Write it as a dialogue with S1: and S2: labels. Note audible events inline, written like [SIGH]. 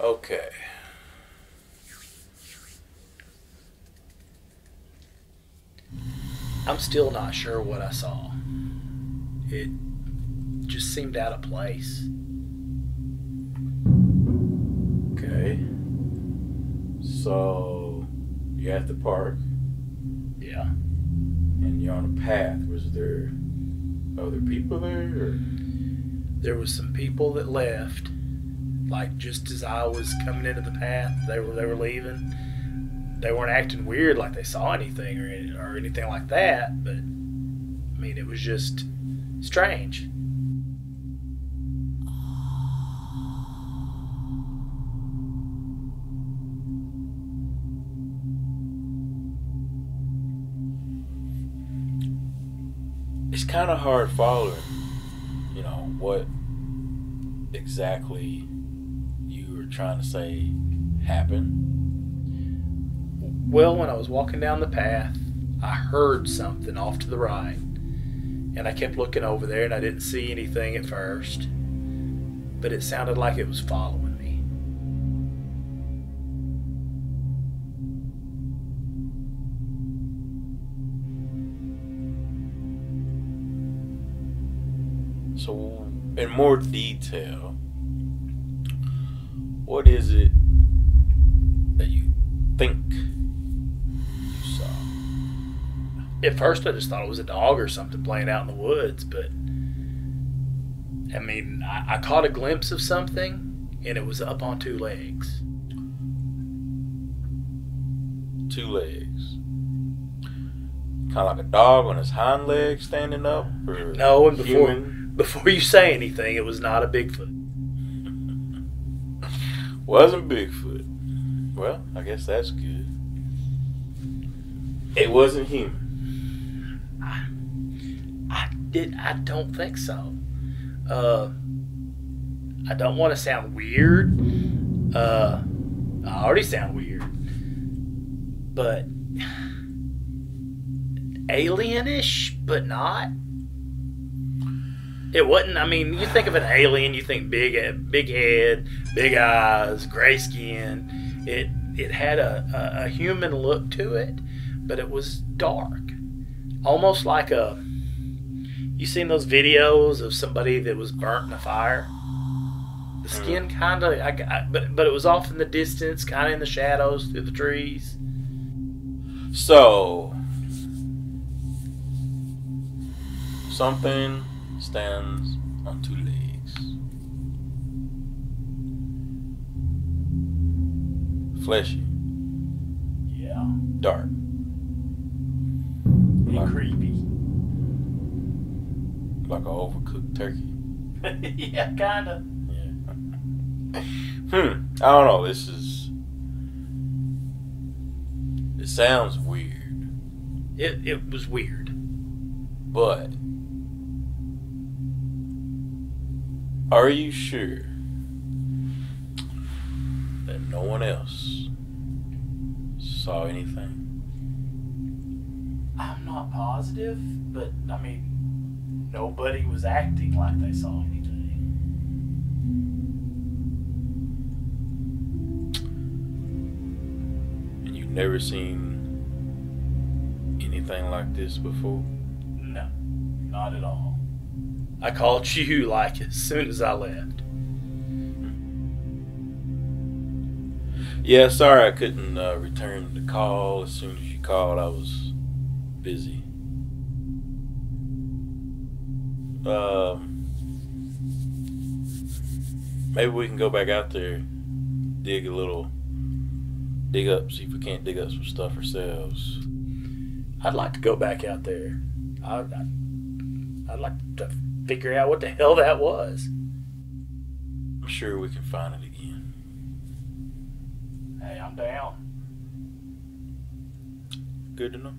S1: Okay.
S2: I'm still not sure what I saw. It just seemed out of place.
S1: Okay. So you're at the park
S2: Yeah.
S1: and you're on a path. Was there other people there? Or?
S2: There was some people that left, like just as I was coming into the path, they were they were leaving. They weren't acting weird like they saw anything or or anything like that, but I mean it was just strange.
S1: It's kind of hard following, you know, what exactly trying to say happened.
S2: Well, when I was walking down the path, I heard something off to the right. And I kept looking over there and I didn't see anything at first. But it sounded like it was following me.
S1: So, in more detail, what is it that you think you saw?
S2: At first, I just thought it was a dog or something playing out in the woods, but I mean, I, I caught a glimpse of something and it was up on two legs.
S1: Two legs. Kind of like a dog on his hind legs standing up?
S2: No, and before
S1: human?
S2: before you say anything, it was not a Bigfoot.
S1: Wasn't Bigfoot. Well, I guess that's good. It wasn't human.
S2: I did. I don't think so. Uh, I don't want to sound weird. Uh, I already sound weird, but [SIGHS] alienish, but not. It wasn't. I mean, you think of an alien, you think big, big head, big eyes, gray skin. It it had a, a, a human look to it, but it was dark, almost like a you seen those videos of somebody that was burnt in a fire? The hmm. skin kind of, but but it was off in the distance, kind of in the shadows through the trees.
S1: So, something stands on two legs. Fleshy,
S2: Yeah,
S1: dark,
S2: be
S1: Like-
S2: creepy.
S1: like an overcooked turkey. [LAUGHS]
S2: yeah, kind of.
S1: Yeah. [LAUGHS] Hmm. I don't know. This is. It sounds weird,
S2: It it was weird.
S1: but are you sure that no one else saw anything?
S2: I'm not positive, but I mean, nobody was acting like they saw anything.
S1: And you've never seen anything like this before?
S2: No, not at all. I called you like as soon as I left.
S1: Yeah, sorry I couldn't uh, return the call. As soon as you called, I was busy. Um, maybe we can go back out there, dig a little, dig up, see if we can't dig up some stuff ourselves.
S2: I'd like to go back out there. I, I, I'd like to figure out what the hell that was.
S1: I'm sure we can find it again.
S2: Hey, I'm down.
S1: Good to know.